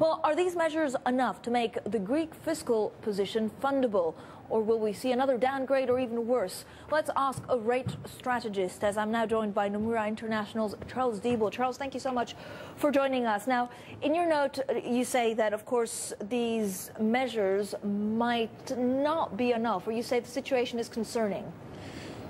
Well, are these measures enough to make the Greek fiscal position fundable? Or will we see another downgrade or even worse? Let's ask a rate strategist as I'm now joined by Nomura International's Charles Diebel. Charles, thank you so much for joining us. Now, in your note, uh, you say that, of course, these measures might not be enough, or you say the situation is concerning.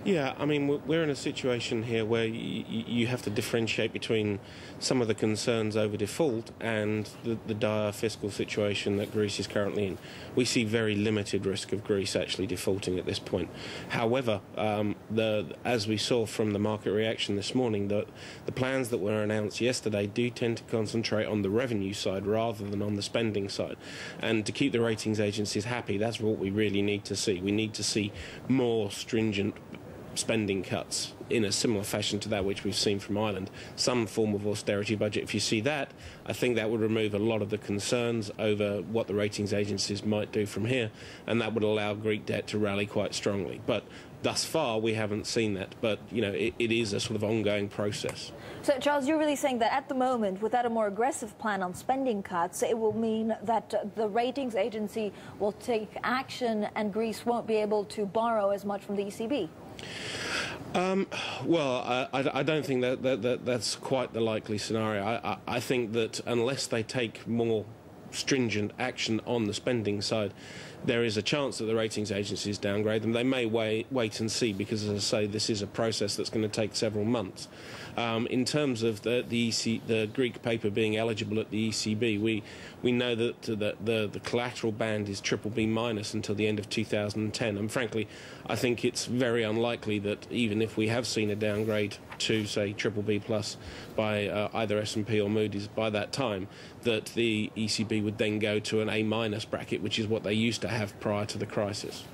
Yeah, I mean, we're in a situation here where you, have to differentiate between some of the concerns over default and the, the, dire fiscal situation that Greece is currently in. We see very limited risk of Greece actually defaulting at this point. However, um, the, as we saw from the market reaction this morning, the, the plans that were announced yesterday do tend to concentrate on the revenue side rather than on the spending side. And to keep the ratings agencies happy, that's what we really need to see. We need to see more stringent spending cuts in a similar fashion to that which we've seen from Ireland, some form of austerity budget. If you see that, I think that would remove a lot of the concerns over what the ratings agencies might do from here, and that would allow Greek debt to rally quite strongly. But thus far, we haven't seen that. But you know, it, it is a sort of ongoing process. So, Charles, you're really saying that at the moment, without a more aggressive plan on spending cuts, it will mean that the ratings agency will take action, and Greece won't be able to borrow as much from the ECB. Um, well, I, I, don't think that, that, that, that's quite the likely scenario. I, I, I think that unless they take more stringent action on the spending side, there is a chance that the ratings agencies downgrade them. They may wait, wait and see because, as I say, this is a process that's going to take several months. Um, in terms of the the, EC, the, Greek paper being eligible at the ECB, we we know that the, the, the collateral band is triple B minus until the end of 2010. And frankly, I think it's very unlikely that even if we have seen a downgrade to say triple B plus by uh, either S&P or Moody's by that time, that the ECB would then go to an A minus bracket, which is what they used to have prior to the crisis.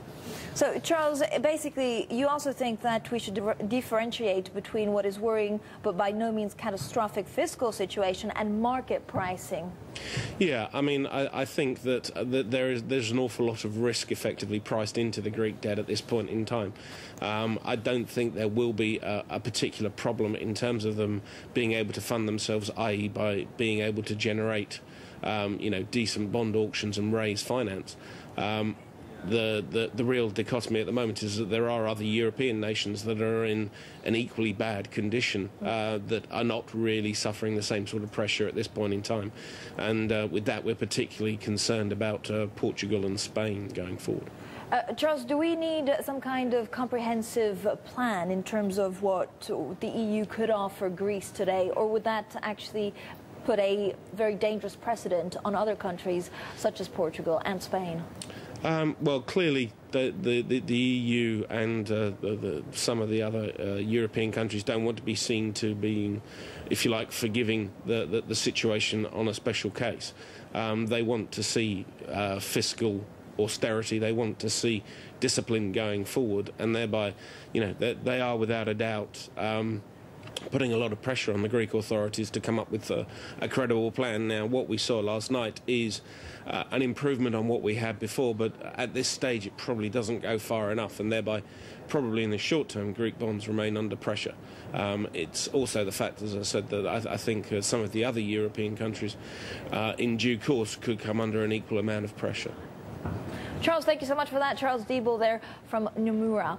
So, Charles, basically, you also think that we should differentiate between what is worrying but by no means catastrophic fiscal situation and market pricing. Yeah, I mean, I, I think that, uh, that there is there's an awful lot of risk effectively priced into the Greek debt at this point in time. Um, I don't think there will be a, a, particular problem in terms of them being able to fund themselves, i.e., by being able to generate, um, you know, decent bond auctions and raise finance. Um, the, the, the real dichotomy at the moment is that there are other European nations that are in an equally bad condition uh, that are not really suffering the same sort of pressure at this point in time. And uh, with that, we're particularly concerned about uh, Portugal and Spain going forward. Uh, Charles, do we need some kind of comprehensive plan in terms of what the EU could offer Greece today, or would that actually put a very dangerous precedent on other countries such as Portugal and Spain? Um, well, clearly, the, the, the, EU and uh, the, some of the other uh, European countries don't want to be seen to being, if you like, forgiving the, the, situation on a special case. Um, they want to see uh, fiscal austerity. They want to see discipline going forward, and thereby, you know, they, they are without a doubt. Um, putting a lot of pressure on the Greek authorities to come up with a, a credible plan. Now, what we saw last night is uh, an improvement on what we had before, but at this stage it probably doesn't go far enough, and thereby, probably in the short term, Greek bonds remain under pressure. Um, it's also the fact, as I said, that I, I think uh, some of the other European countries, uh, in due course, could come under an equal amount of pressure. Charles, thank you so much for that. Charles Diebel there from Nomura.